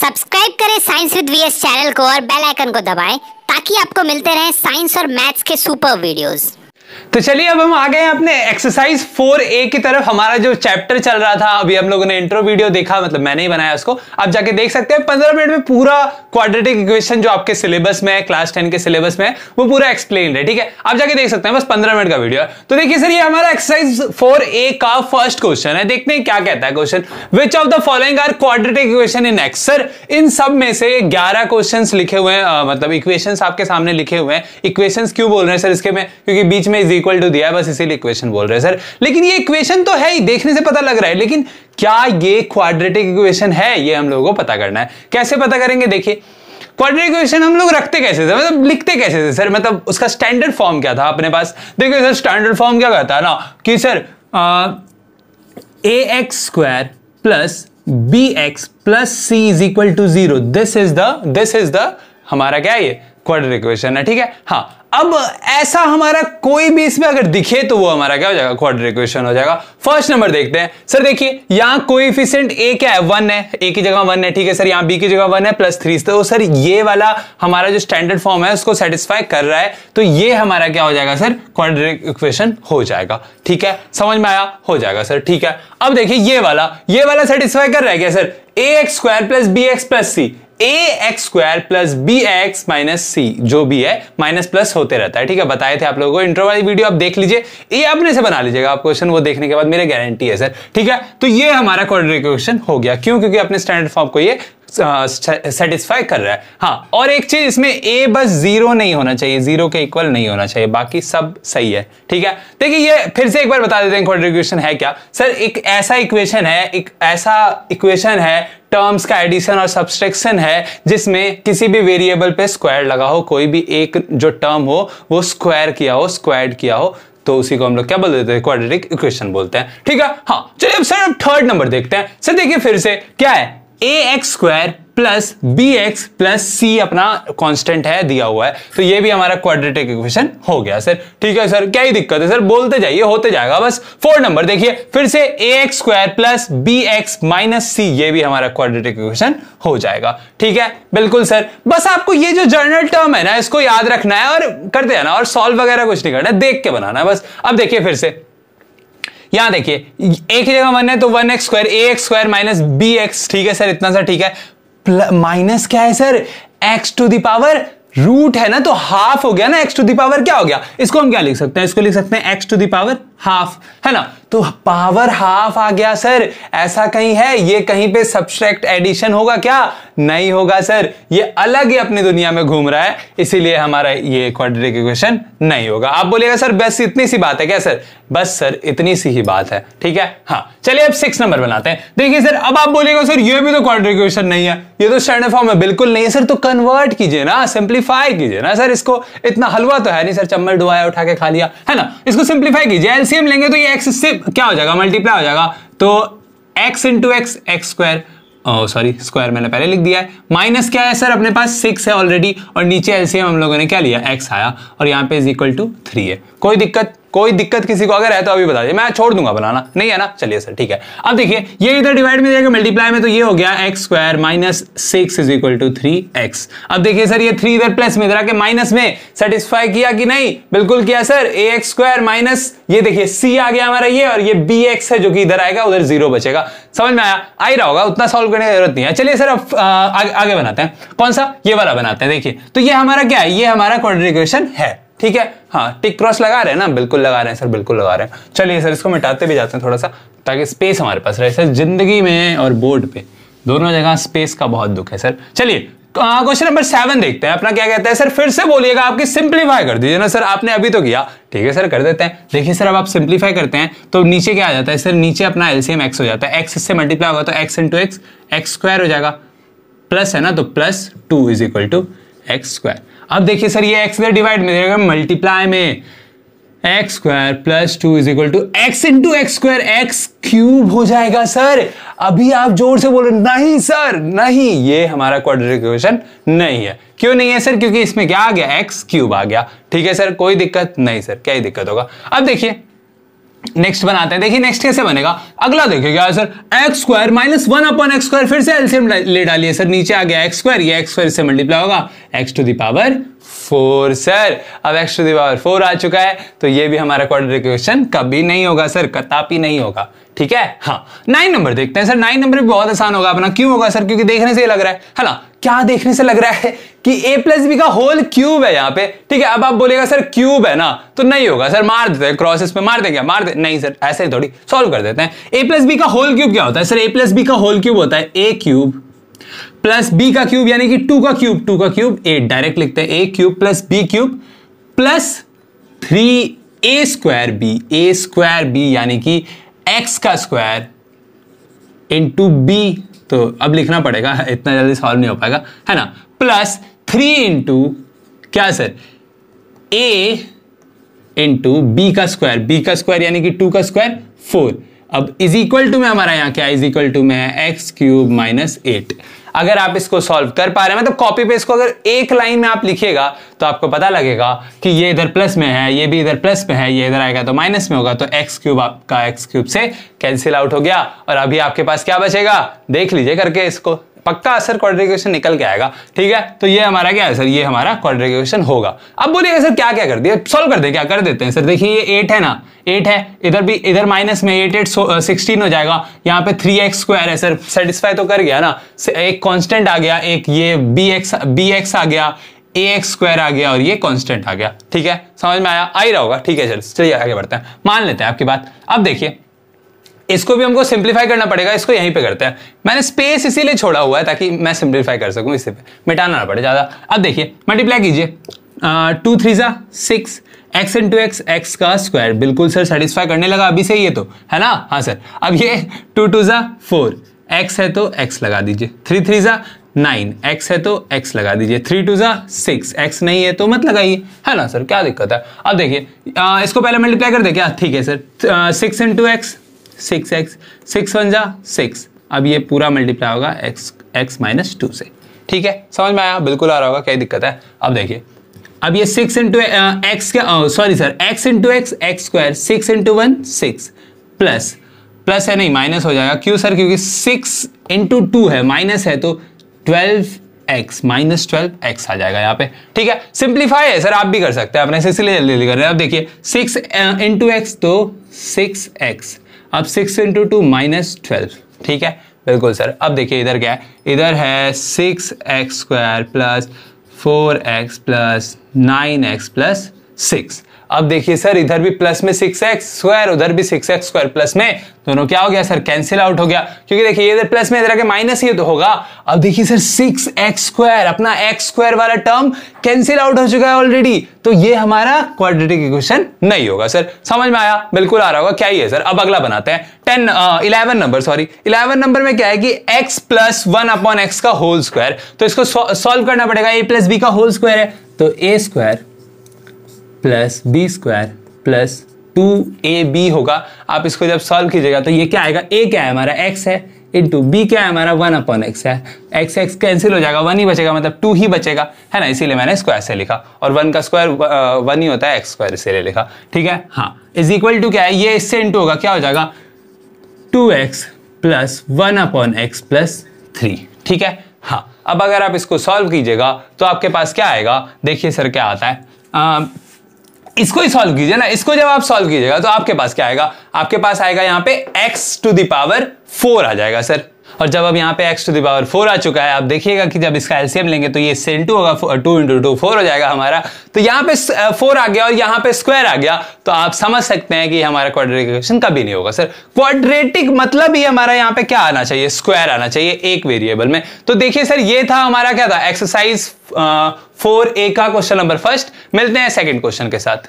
Subscribe करें science with VS channel को और बेल आइकन को दबाएँ, ताकि आपको मिलते रहें साइंस और मैथ्स के सुपर वीडियोस। तो चलिए, अब हम आ गए हैं अपने एक्सरसाइज 4A की तरफ़। हमारा जो चैप्टर चल रहा था, अभी हम लोगों ने इंट्रो वीडियो देखा मतलब मैंने ही बनाया उसको। आप जाके देख सकते हैं, पंद्रह मिनट में पूरा क्वाड्रेटिक इक्वेशन जो आपके सिलेबस में है क्लास टेन के सिलेबस में है, वो पूरा एक्सप्लेन है, ठीक है? आप जाके देख सकते हैं, बस पंद्रह मिनट का वीडियो है। तो देखिए सर, ये हमारा एक्सरसाइज फोर ए का फ़र्स्ट क्वेश्चन है। देखते हैं क्या कहता है question which of the following are quadratic equation in x sir, इन सब में से ग्यारह क्वेश्चन लिखे हुए हैं मतलब इक्वेशन आपके सामने लिखे हुए हैं। इक्वेशन क्यों बोल रहे हैं सर इसके में? क्योंकि बीच में इज़ इक्वल टू दिया है, बस इसीलिए इक्वेशन बोल रहे हैं सर लेकिन ये इक्वेशन तो है ही, देखने से पता लग रहा है, लेकिन क्या ये क्वाड्रेटिक इक्वेशन है, ये हम लोगों को पता करना है। कैसे पता करेंगे, देखिए। क्वाड्रेटिक इक्वेशन हम लोग रखते कैसे थे? मतलब लिखते कैसे थे सर मतलब उसका स्टैंडर्ड फॉर्म क्या था अपने पास? देखिए सर स्टैंडर्ड फॉर्म क्या कहता है ना, कि sir a x square plus b x plus c is equal to zero this is the this is the हमारा क्या है क्वाड्रेटिक इक्वेशन है ठीक है? हाँ. अब ऐसा हमारा कोई भी इसमें अगर दिखे तो वो हमारा क्या हो जाएगा? क्वाड्रेटिक इक्वेशन हो जाएगा. फ़र्स्ट नंबर देखते हैं. सर देखिए, यहाँ कोएफिशिएंट ए क्या है? वन है. ए की जगह वन है. ठीक है सर यहाँ बी की जगह वन है प्लस थ्री तो सर ये वाला हमारा जो स्टैंडर्ड फॉर्म है, उसको सेटिस्फाई कर रहा है तो ये हमारा क्या हो जाएगा सर क्वाड्रेटिक इक्वेशन हो जाएगा. ठीक है? समझ में आया? हो जाएगा सर ठीक है? अब देखिए, ये वाला ये वाला सेटिस्फाई कर रहा है क्या sir a x square plus b x plus c a x square plus b x minus c जो भी है माइनस प्लस होते रहता है, ठीक है? बताए थे आप लोगों को इंट्रो वाली वीडियो आप देख लीजिए। ये अपने से बना लीजिएगा, आप क्वेश्चन वो देखने के बाद मेरे गारंटी है सर ठीक है? तो ये हमारा क्वाड्रेटिक क्वेश्चन हो गया। क्यों? क्योंकि अपने स्टैंडर्ड फॉर्म को ये सेटिस्फाई कर रहा है। हाँ और एक चीज़ इसमें ए बस ज़ीरो नहीं होना चाहिए ज़ीरो के इक्वल नहीं होना चाहिए, बाकी सब सही है, ठीक है? देखिए, ये फिर से एक बार बता देते हैं इक्वेशन है क्या। सर, एक ऐसा इक्वेशन है, एक ऐसा इक्वेशन है टर्म्स का एडिशन और सब्सट्रैक्शन है, जिसमें किसी भी वेरिएबल पे स्क्वायर लगा हो, कोई भी एक जो टर्म हो, वो स्क्वायर किया हो स्क्वायर किया हो तो उसी को हम लोग क्या बोल देते हैं? क्वाड्रेटिक इक्वेशन बोलते हैं, ठीक है? हाँ चलिए अब सर थर्ड नंबर देखते हैं। सर, देखिए फिर से क्या है? A x square plus b x plus c अपना कांस्टेंट है, दिया हुआ है। तो ये भी हमारा क्वाड्रेटिक इक्वेशन हो गया सर ठीक है सर क्या ही दिक्कत है सर बोलते जाइए, होते जाएगा। बस फोर नंबर देखिए। फिर से a x square plus b x minus c ये भी हमारा क्वाड्रेटिक इक्वेशन हो जाएगा। ठीक है? बिल्कुल सर बस आपको ये जो जर्नल टर्म है ना, इसको याद रखना है और करते हैं ना, और सॉल्व वगैरह कुछ नहीं करना, देख के बनाना है, बस। अब देखिए फिर से। यहाँ देखिए, एक ही जगह वन है तो one x square, a x square minus b x, ठीक है सर? इतना सा ठीक है। माइनस क्या है sir? X to the power root है ना तो हाफ़ हो गया ना, एक्स टू दावर क्या हो गया? इसको हम क्या लिख सकते हैं? इसको लिख सकते हैं एक्स टू दावर हाफ़, है ना? तो पावर हाफ़ आ गया सर ऐसा कहीं है? ये कहीं पे सब्सट्रैक्ट एडिशन होगा क्या? नहीं होगा सर ये अलग ही अपनी दुनिया में घूम रहा है, इसीलिए हमारा ये क्वाड्रेटिक इक्वेशन नहीं होगा। आप बोलिएगा सर बस इतनी सी बात है क्या सर बस सर इतनी सी ही बात है, ठीक है? हाँ चलिए अब सिक्स नंबर बनाते हैं। देखिए सर अब आप बोलिएगा सर ये भी तो क्वाड्रेटिक इक्वेशन नहीं है, ये तो स्टैंडर्ड फॉर्म है, बिल्कुल नहीं है सर तो कन्वर्ट कीजिए ना सिंप्लीफाई कीजिए ना सर इसको इतना हलवा तो है नहीं सर चम्मच डुबाया, उठा के खा लिया, है ना? इसको सिंप्लीफाई कीजिए एलसीएम लेंगे तो ये एक्स से क्या हो जाएगा? मल्टीप्लाई हो जाएगा। तो x into x x square sorry square मैंने पहले लिख दिया है। माइनस क्या है सर अपने पास सिक्स है ऑलरेडी और नीचे एलसीएम हम लोगों ने क्या लिया? एक्स आया। और यहाँ पे इज़ इक्वल टू थ्री है। कोई दिक्कत? कोई दिक्कत किसी को अगर है तो अभी बता दीजिए। मैं छोड़ दूँगा बनाना। नहीं है ना? चलिए सर ठीक है। अब देखिए ये इधर डिवाइड में जाएगा मल्टीप्लाई में तो ये हो गया x square minus six is equal to three x अब देखिए सर ये थ्री इधर प्लस में इधर आके माइनस में सेटिस्फाई किया कि नहीं? बिल्कुल किया sir a x square minus ये देखिए सी आ गया हमारा ये और ये बी एक्स है जो कि इधर आएगा उधर ज़ीरो बचेगा। समझ में आया? आ ही रहा होगा उतना सॉल्व करने की ज़रूरत नहीं है। चलिए सर अब आगे, बनाते हैं। कौन सा? ये वाला बनाते हैं देखिए। तो ये हमारा क्या है? ये हमारा क्वाड्रिकेशन है। ठीक है? हाँ टिक क्रॉस लगा रहे हैं ना? बिल्कुल लगा रहे हैं, सर, बिल्कुल लगा रहे हैं। चलिए, सर, इसको मिटाते भी जाते हैं थोड़ा सा, ताकि स्पेस हमारे पास रहे, सर, ज़िंदगी में और बोर्ड पे। दोनों जगह स्पेस का बहुत दुख है, सर। चलिए क्वेश्चन नंबर सेवन देखते हैं। अपना क्या कहता है? सर, फिर से बोलिएगा, आपकी सिंप्लीफाई कर दीजिए ना, सर, आपने अभी तो किया। ठीक है, सर, कर देते हैं। देखिए, सर, अब आप सिंप्लीफाई करते हैं तो नीचे क्या आ जाता है, सर? नीचे अपना एलसीएम एक्स हो जाता है। एक्स इससे मल्टीप्लाई होगा तो x into x x square हो जाएगा। प्लस है ना तो plus two is equal to x square अब देखिए सर, ये एक्स इधर डिवाइड में जाएगा मल्टीप्लाई में x square plus two is equal to x into x square x cube हो जाएगा सर। अभी आप ज़ोर से बोल रहे नहीं सर, नहीं, ये हमारा क्वाड्रेटिक इक्वेशन नहीं है। क्यों नहीं है सर? क्योंकि इसमें क्या आ गया? एक्स क्यूब आ गया। ठीक है सर, कोई दिक्कत नहीं सर, क्या ही दिक्कत होगा। अब देखिए नेक्स्ट बनाते हैं। देखिए नेक्स्ट कैसे बनेगा? अगला देखिए क्या sir x square minus one upon x square फिर से एलसीएम ले डालिए सर नीचे आ गया एक्स स्क्वायर ये एक्स स्क्वायर से मल्टीप्लाई होगा। X to the power four sir अब x to the power four आ चुका है तो ये भी हमारा क्वाड्रेटिक इक्वेशन कभी नहीं होगा सर कतापी नहीं होगा। ठीक है? हाँ। नाइन नंबर देखते हैं सर नाइन नंबर भी बहुत आसान होगा अपना। क्यों होगा सर क्योंकि देखने से लग रहा है। है ना? क्या देखने से लग रहा है कि ए प्लस बी का होल क्यूब है यहाँ पे? ठीक है, अब आप बोलेगा सर क्यूब है ना? तो नहीं होगा सर मार देते हैं क्रॉसेस पे मार देंगे, मार दे नहीं सर ऐसे ही थोड़ी। सॉल्व कर देते हैं। ए प्लस बी का होल क्यूब क्या होता है सर ए प्लस बी का होल क्यूब होता है ए क्यूब प्लस बी का क्यूब यानी कि टू का क्यूब टू का क्यूब एट डायरेक्ट लिखते हैं। A cube plus b cube plus three a square b a square b यानी कि एक्स का स्क्वायर इंटू बी तो अब लिखना पड़ेगा, इतना जल्दी सॉल्व नहीं हो पाएगा, है ना? प्लस थ्री इंटू क्या सर ए इंटू बी का स्क्वायर बी का स्क्वायर यानी कि टू का स्क्वायर फोर अब इज़ इक्वल टू में हमारा यहाँ क्या इज़ इक्वल टू में है? एक्स क्यूब माइनस एट अगर आप इसको सॉल्व कर पा रहे हैं मतलब कॉपी पे इसको अगर एक लाइन में आप लिखिएगा तो आपको पता लगेगा कि ये इधर प्लस में है, ये भी इधर प्लस में है, ये इधर आएगा तो माइनस में होगा तो एक्स क्यूब आपका एक्स क्यूब से कैंसिल आउट हो गया। और अभी आपके पास क्या बचेगा? देख लीजिए करके इसको। पक्का असर क्वाड्रिकेशन निकल के आएगा, ठीक है? तो ये हमारा क्या है सर ये हमारा क्वाड्रिकेशन होगा। अब बोलिएगा सर क्या क्या कर दिया? सॉल्व कर दे, क्या कर देते हैं? सर देखिए, ये एट है ना? एट है, इधर भी, इधर माइनस में एट एट सिक्सटीन हो जाएगा। यहाँ पे थ्री एक्स स्क्वायर है सर सेटिस्फाई तो कर गया ना? एक कॉन्स्टेंट आ गया, एक ये बी एक्स बी एक्स आ गया ए एक्स स्क्वायर आ गया और ये कांस्टेंट आ गया, ठीक है? समझ में आया? आ ही रहा होगा, ठीक है चल चलिए, आगे बढ़ते हैं। मान लेते हैं आपकी बात। अब देखिए इसको भी हमको सिंप्लीफाई करना पड़ेगा, इसको यहीं पे करते हैं। मैंने स्पेस इसीलिए छोड़ा हुआ है ताकि मैं सिंप्लीफाई कर सकूँ इसे पे। मिटाना ना पड़े ज़्यादा। अब देखिए मल्टीप्लाई कीजिए। टू थ्री ज़ा six x into x x का स्क्वायर बिल्कुल सर सेटिस्फाई करने लगा अभी से ये तो है ना? हाँ सर अब ये टू टू ज़ा फोर एक्स है तो एक्स लगा दीजिए। थ्री थ्री ज़ा नाइन एक्स है तो एक्स लगा दीजिए। थ्री टू ज़ा सिक्स एक्स नहीं है तो मत लगाइए। है ना सर क्या दिक्कत है? अब देखिए इसको पहले मल्टीप्लाई कर दे क्या? ठीक है sir six into x six x, six one जा सिक्स। अब ये पूरा मल्टीप्लाई होगा एक्स एक्स माइनस टू से। ठीक है? समझ में आया? बिल्कुल आ रहा होगा, क्या दिक्कत है? अब देखिए। अब ये सिक्स इंटू एक्स क्या sorry sir x into x x square six into one six plus plus है नहीं माइनस हो जाएगा। क्यों सर क्योंकि सिक्स इंटू टू है माइनस है तो twelve x minus twelve x आ जाएगा यहाँ पे। ठीक है? सिंप्लीफाई है सर आप भी कर सकते हैं, अपने इसलिए जल्दी जल्दी कर रहे हैं। अब देखिए सिक्स इंटू एक्स तो सिक्स एक्स अब six into two minus twelve ठीक है? बिल्कुल सर। अब देखिए, इधर क्या है? इधर है six x square plus four x plus nine x plus six अब देखिए सर, इधर भी प्लस में सिक्स एक्स स्क्वायर उधर भी सिक्स एक्स स्क्वायर प्लस में। दोनों क्या हो गया सर? कैंसिल आउट हो गया। क्योंकि देखिए इधर प्लस में, इधर आगे माइनस ही तो होगा। अब देखिए सर सिक्स एक्स स्क्वायर अपना एक्स स्क्वायर वाला टर्म कैंसिल आउट हो चुका है ऑलरेडी तो ये हमारा क्वाड्रेटिक इक्वेशन नहीं होगा सर। समझ में आया? बिल्कुल आ रहा होगा। क्या ही है सर? अब अगला बनाते हैं। Ten eleven number sorry eleven number में क्या है कि x plus one upon x का होल स्क्वायर तो इसको सॉल्व करना पड़ेगा। ए प्लस बी का होल स्क्वायर है। तो a square plus b square plus two a b होगा। आप इसको जब सॉल्व कीजिएगा तो ये क्या आएगा? ए क्या है? हमारा एक्स है। इंटू बी क्या है? हमारा वन अपॉन एक्स है। एक्स एक्स कैंसिल हो जाएगा। वन ही बचेगा मतलब टू ही बचेगा। है ना? इसीलिए मैंने इसको ऐसे लिखा। और वन का स्क्वायर वन ही होता है एक्स स्क्वायर इसीलिए लिखा। ठीक है? हाँ। इज़ इक्वल टू क्या है? ये इससे इंटू होगा। क्या हो जाएगा? Two x plus one upon x plus three ठीक है? हाँ। अब अगर आप इसको सॉल्व कीजिएगा तो आपके पास क्या आएगा? देखिए सर, क्या आता है। इसको ही सॉल्व कीजिए ना, इसको जब आप सॉल्व कीजिएगा तो आपके पास क्या आएगा? आपके पास आएगा यहाँ पे x to the power four आ जाएगा सर और जब अब यहाँ पे x to the power four आ चुका है, आप देखिएगा कि जब इसका एलसीएम लेंगे तो ये सेन टू होगा टू इंटू टू फोर हो जाएगा हमारा। तो यहाँ पे फोर आ गया और यहाँ पे स्क्वायर आ गया। तो आप समझ सकते हैं कि हमारा क्वाड्रेटिक कभी नहीं होगा। सर क्वाड्रेटिक मतलब ही हमारा यहाँ पे क्या आना चाहिए? स्क्वायर आना चाहिए एक वेरिएबल में। तो देखिए सर, ये था हमारा क्या था? एक्सरसाइज फोर ए का क्वेश्चन नंबर फ़र्स्ट मिलते हैं सेकेंड क्वेश्चन के साथ।